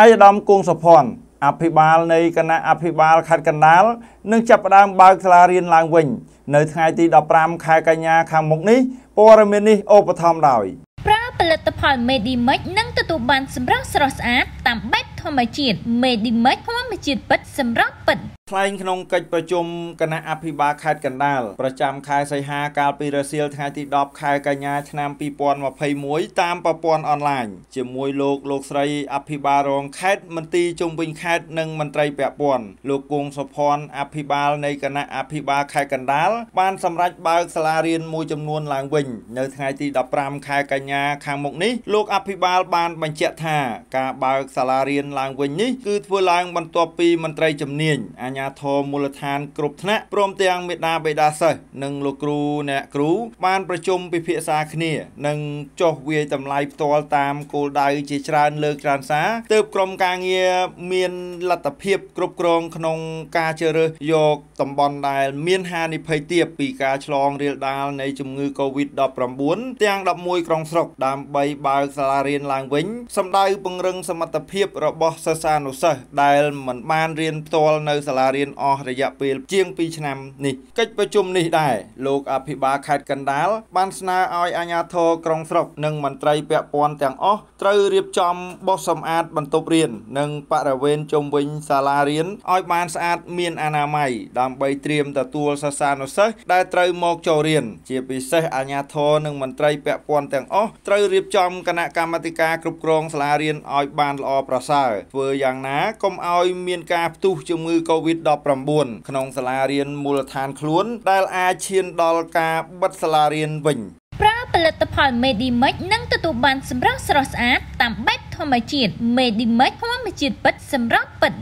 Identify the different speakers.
Speaker 1: អាយដាមគង់សុភ័ណ្ឌអភិបាលនៃគណៈអភិបាលខេត្តកណ្ដាលនឹងចាប់ផ្ដើមបើកសាលារៀនឡើងវិញ នៅថ្ងៃទី15ខែកញ្ញាខាងមុខនេះព័ត៌មាននេះឧបត្ថម្ភដោយ
Speaker 2: ប្រើផលិតផល Medimix នឹងទទួលបានសម្រស់ស្រស់ស្អាតតាមបែបធម្មជាតិ Medimix ធម្មជាតិពិតសម្រាប់ពិត
Speaker 1: ថ្លែងក្នុងកិច្ចប្រជុំគណៈអភិបាលខេត្តកណ្ដាលប្រចាំខែសីហាកាលពីរសៀលថ្ងៃទី10ខែកញ្ញាឆ្នាំ2021តាមប្រព័ន្ធអនឡាញជាមួយលោកលោកស្រីអភិបាលរងខេត្តមន្ទីរជុំវិញខេត្តនិងមន្ត្រីពាក់ព័ន្ធលោកគង់សុភ័ណ្ឌអភិបាលនៃគណៈអភិបាលខេត្តកណ្ដាលបានសម្រេចបើកសាលារៀនមួយចំនួនឡើងវិញនៅថ្ងៃទី15ខែកញ្ញាខាងមុខនេះលោកអភិបាលបានបញ្ជាក់ថាការបើកសាលារៀនឡើងវិញនេះគឺធ្វើឡើងបន្ទាប់ពីមន្ត្រីជំនាញអាជ្ញាធរមូលដ្ឋានគ្រប់ថ្នាក់ព្រមទាំងមេដាបេដាសិស្សនិងលោកគ្រូអ្នកគ្រូបានប្រជុំពិភាក្សាគ្នានិងចុះវាយតម្លៃផ្ទាល់តាមគោលដៅជាច្រើនលើកច្រើនសារទើបក្រុមការងារមានលទ្ធភាពគ្រប់គ្រងក្នុងការជ្រើសរើសយកតំបន់ដែលមានហានិភ័យទាបពីការឆ្លងរាលដាលនៃជំងឺ Covid-19 ទាំង11ក្រុងស្រុកដើម្បីបើកសាលារៀនឡើងវិញសម្ដៅពង្រឹងសមត្ថភាពរបស់សិស្សានុសិស្សដែលមិនបានរៀនផ្ទាល់នៅសាលារៀនអស់រយៈពេលជាង2ឆ្នាំនេះកិច្ចប្រជុំនេះដែរលោកអភិបាលខេត្តកណ្ដាលបានស្នើឲ្យអាជ្ញាធរក្រុងស្រុកនិងមន្ត្រីពាក់ព័ន្ធទាំងអស់ត្រូវរៀបចំបោះសម្អាតបន្ទប់រៀននិងបរិវេណជុំវិញសាលារៀនឲ្យបានស្អាតមានអនាម័យដើម្បីត្រៀមទទួលសិស្សានុសិស្សដែលត្រូវមកចូលរៀនជាពិសេសអាជ្ញាធរនិងមន្ត្រីពាក់ព័ន្ធទាំងអស់ត្រូវរៀបចំគណៈកម្មាធិការគ្រប់គ្រងសាលារៀនឲ្យបានល្អប្រសើរធ្វើយ៉ាងណាកុំឲ្យមានការផ្ទុះជំងឺ COVID-19 ក្នុងសាលារៀនមូលដ្ឋានខ្លួន ដែលអាចឈានដល់ការបិទសាលារៀនវិញ
Speaker 2: ប្រើផលិតផល Medimix នឹងទទួលបានសម្រស់ស្រស់ស្អាតតាមបែបធម្មជាតិ Medimix ធម្មជាតិពិតសម្រាប់ពិត